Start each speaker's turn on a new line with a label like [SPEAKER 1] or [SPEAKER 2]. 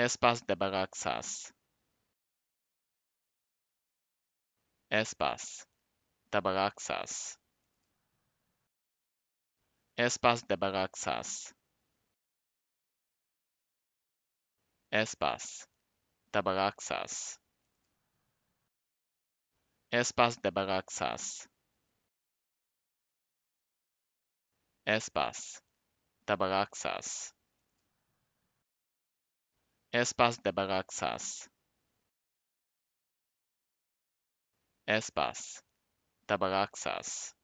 [SPEAKER 1] Espace de Baraxas. Espace de Baraxas. Espace de Baraxas. Espace de Baraxas. Espace de Baraxas. Espace de Baraxas. Espace de Baraxas. Espace de Baraxas.